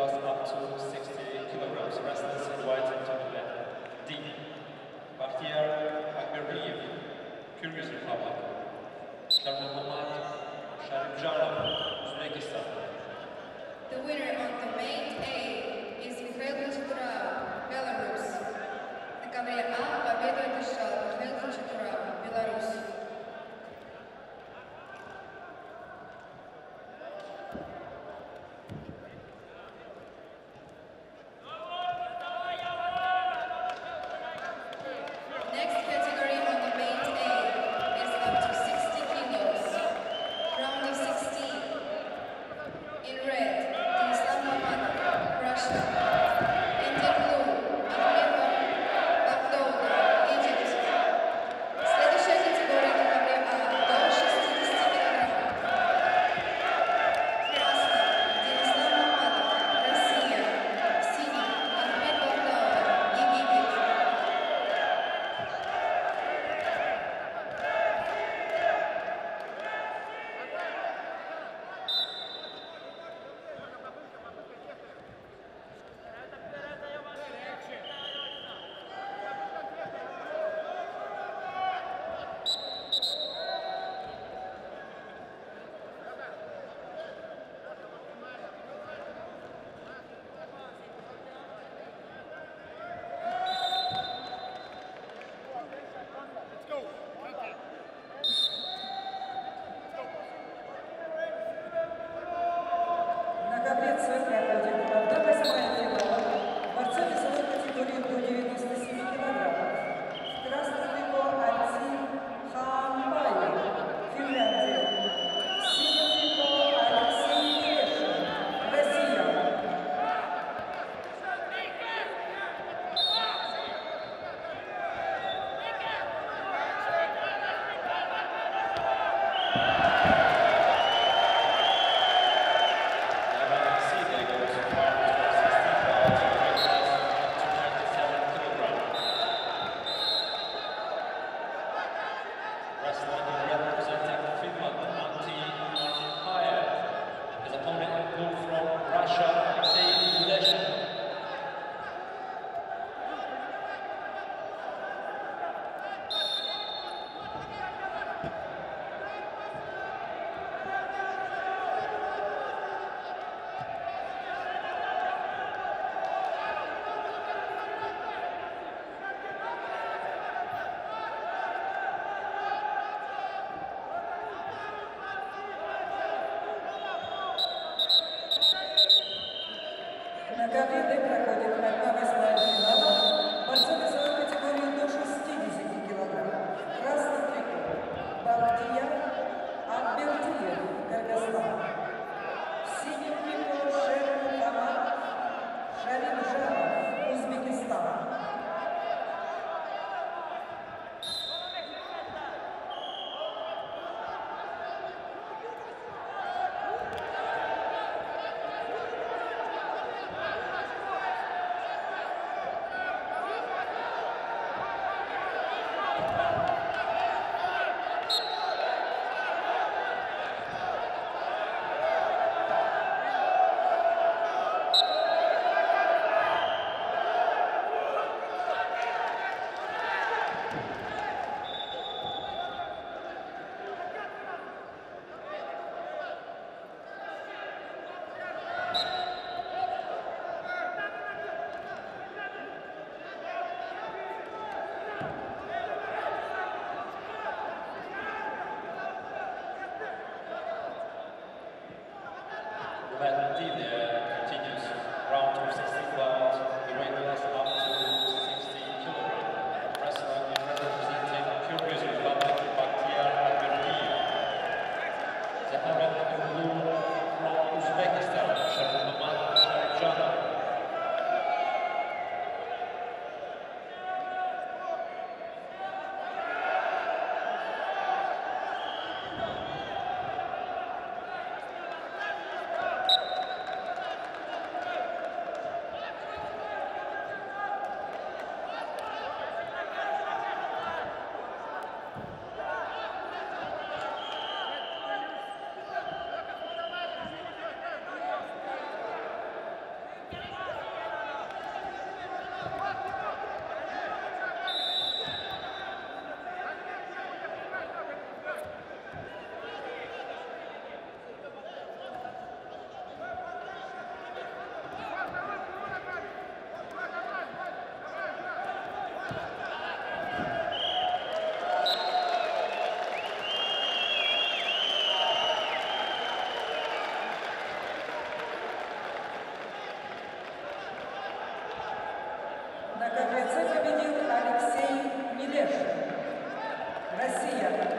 up to 60 kilograms restless the left. But here, I believe, Republic, Uzbekistan. The winner on the main A is Mikhail Bushkura, Belarus. The Cavalier A, opponent in Нога Винды проходит на 8 финала. Марсель Roulette D there uh, continues. Round of 16 pounds, the weight class up to 60 kilograms. Wrestler in representing Kyrgyz Republic, Bakhtiar Akberdiyev. На КВЦ победил Алексей Милешин. Россия.